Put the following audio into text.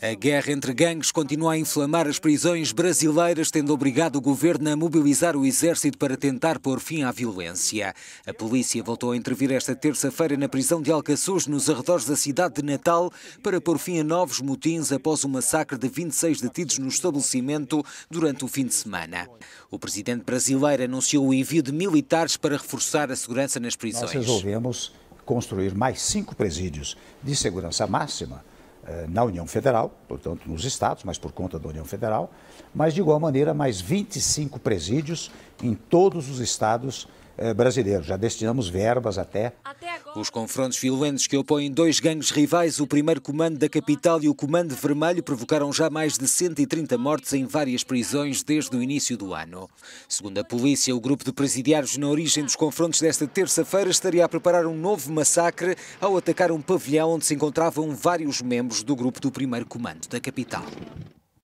A guerra entre gangues continua a inflamar as prisões brasileiras, tendo obrigado o governo a mobilizar o exército para tentar pôr fim à violência. A polícia voltou a intervir esta terça-feira na prisão de Alcaçuz, nos arredores da cidade de Natal, para pôr fim a novos motins após o massacre de 26 detidos no estabelecimento durante o fim de semana. O presidente brasileiro anunciou o envio de militares para reforçar a segurança nas prisões. Nós resolvemos construir mais cinco presídios de segurança máxima na União Federal, portanto nos estados, mas por conta da União Federal, mas de igual maneira mais 25 presídios em todos os estados eh, brasileiros. Já destinamos verbas até. Os confrontos violentos que opõem dois gangues rivais, o primeiro comando da capital e o comando vermelho, provocaram já mais de 130 mortes em várias prisões desde o início do ano. Segundo a polícia, o grupo de presidiários na origem dos confrontos desta terça-feira estaria a preparar um novo massacre ao atacar um pavilhão onde se encontravam vários membros do grupo do primeiro comando da capital.